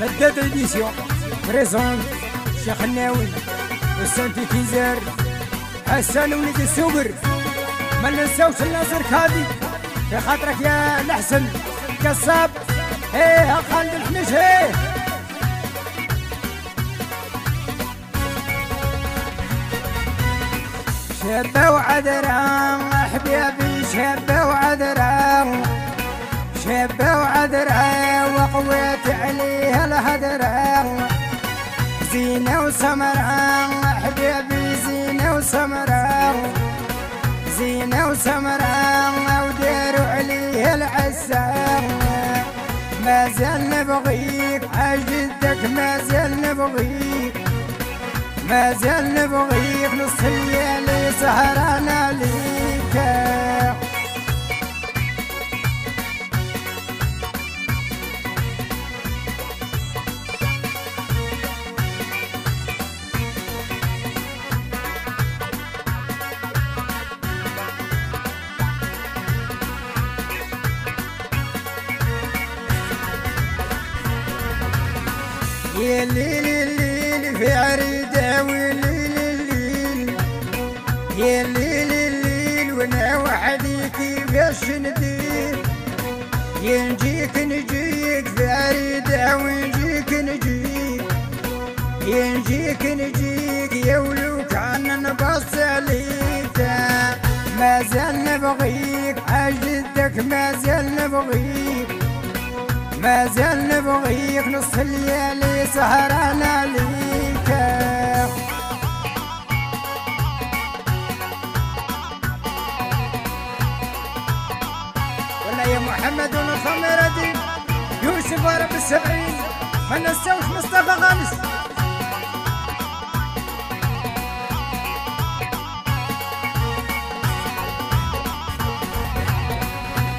مدد اديسيون بريزون. شيخ الناوي. والسانتي كيزار حسن ولد السوبر. ما ننساوش الناصر كادي في خاطرك يا الحسن قصاب إيه خالد الحنش إيه. شابة وعذرة حبيبي شابة وعذرة شابة وعذرة وقويت عليها الهدرة زينة وسمرة حبيبي زينة وسمرة زينة وسمرة وديروا عليها العسى ما زال نبغيك عجدك ما زال نبغيك. ما زال نبغيك نص الليل سهران عليك. يا ليل الليل في الليل يا ليل الليل وأنا وحدي كيفاش ندير نجيك في ونجيك نجيك يا نجيك يا ولو كان نبص عليك ما زال نبغيك عجدك ما زال نبغيك ما زال نبغيك نص الليالي سهران عليك ولا يا محمد ونصم ردي يوسف ورب السبعين ما نسوش مصطفى غامس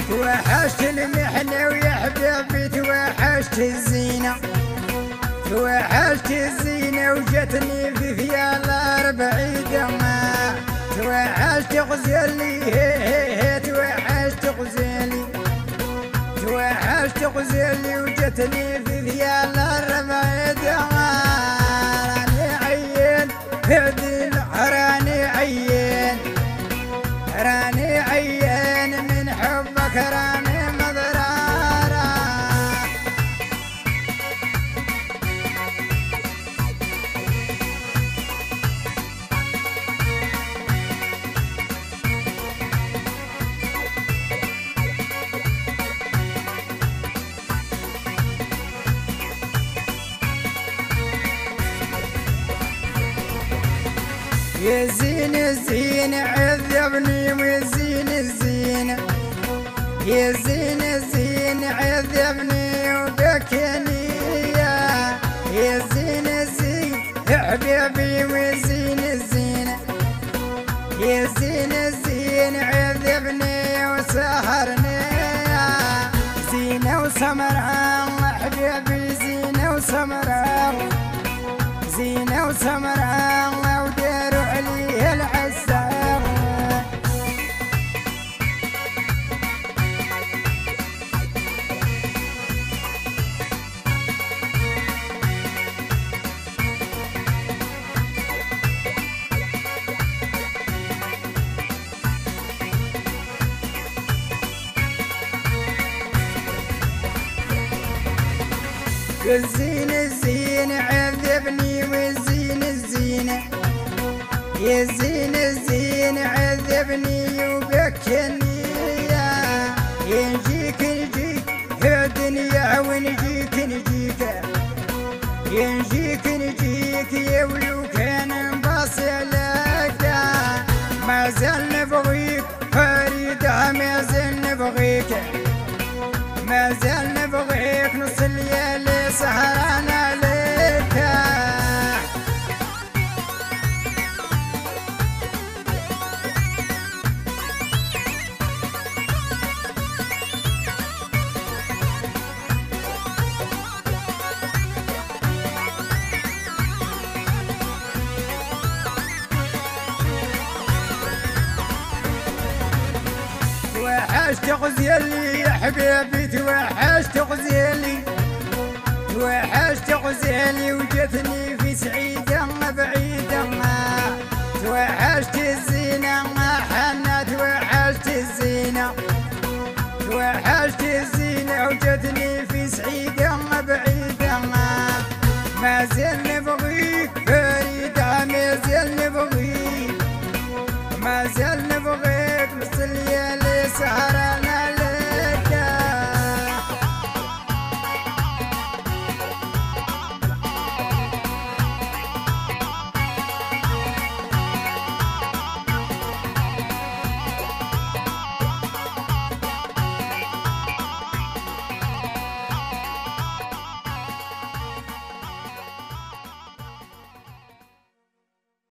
توحشت المحنة ويا حبيبي توحشت الزينة توحشت الزينة وجتني في فيال أربعين ما توحشت غزالي هي هي هي توحشت غزالي. توحشت غزالي وجتني في فيال أربعين راني عين يا زين الزين عذبني وزين الزين يا زين الزين عذبني وبكني يا زين الزين حبيبي وزين الزين يا زين الزين عذبني وسهرني. زينة وسمرة حبيبي زينة وسمرة زينة وسمرة الزين الزين عذبني والزين الزين. يا زين الزين عذبني وبكني ينجيك نجيك يا دنيا ونجيك نجيك. ينجيك نجيك يا ولو كان باصلك ما زال نبغيك فريدة ما زال نبغيك. ما زال توحشت غزيلي يا حبيبي توحشت غزيلي. توحشت غزيلي وجتني في سعيدة بعيدة توحشت الزينة حنا توحشت الزينة. توحشت الزينة وجتني في سعيدة بعيدة ما زلني نبغيك فريدة ما زلنا بغيك ما زلنا بغيك مثل सारा